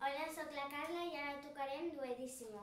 Hola, sóc la Carla i ara tocarem Duedíssimo.